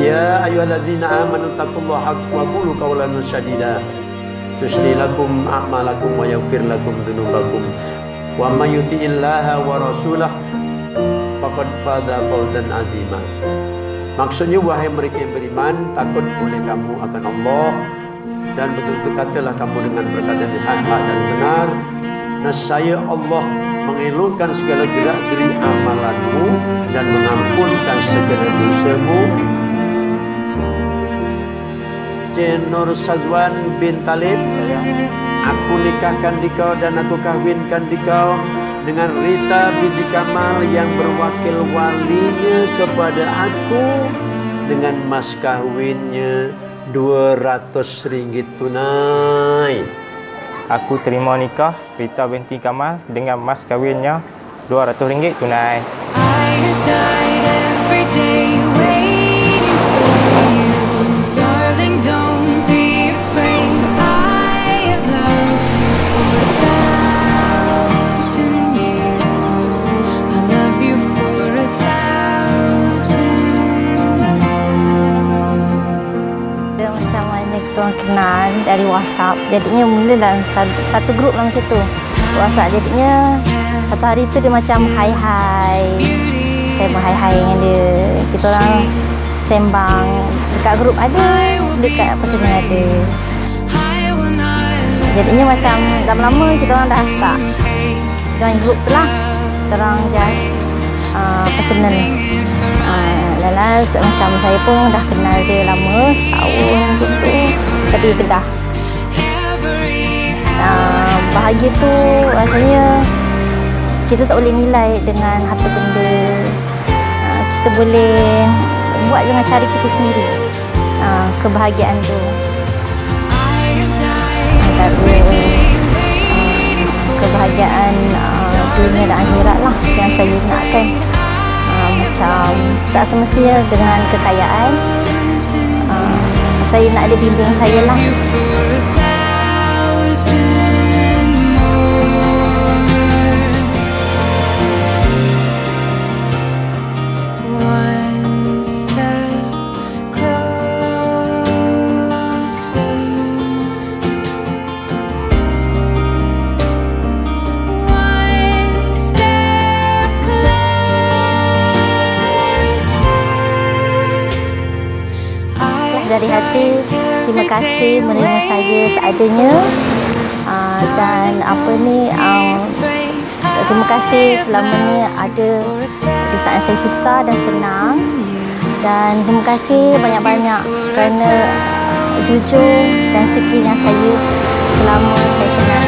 يا أيها الذين آمنوا اتقوا الله حق وقولوا قولا سديدا يصلح لكم أعمالكم ويغفر لكم ذنوبكم ومن يطع الله ورسوله faqad fadha fawzan azima. Maksudnya wahai mereka yang beriman, takut oleh kamu akan Allah dan betul-betul katalah kamu dengan berkata yang hak dan benar. Nescaya Allah mengelukkan segala gerak geri amalanmu dan mengampunkan segala dosamu. Jenur Sazwan bin Talib, aku nikahkan dikau dan aku kahwinkan dikau dengan Rita binti Kamal yang berwakil walinya kepada aku dengan mas kahwinnya 200 ringgit tunai. Aku terima nikah Rita binti Kamal dengan mas kahwinnya 200 ringgit tunai. orang dari WhatsApp. Jadinya mula dalam satu grup lah macam tu. WhatsApp jadinya satu hari tu dia macam hai hai. Saya berhai hai dengan dia. Kita orang sembang dekat grup ada, dekat personal ada. Jadinya macam lama-lama kita orang dah tak join grup tu lah. Kita orang just uh, personal. Uh, Lala macam saya pun dah kenal dia lama setahun macam tu tadi Kedah. Uh, bahagia tu rasanya kita tak boleh nilai dengan harta benda. Uh, kita boleh buat dengan cara kita sendiri. Uh, kebahagiaan tu. Kebahagiaan uh, dunia dan akhirat lah yang saya nakkan uh, macam tak semestinya dengan kekayaan saya nak ada bimbing saya lah dari hati. Terima kasih menerima saya seadanya. Uh, dan apa ni uh, terima kasih selama ni ada saat saya susah dan senang. Dan terima kasih banyak-banyak kerana jujur dan sekian saya selama saya kenal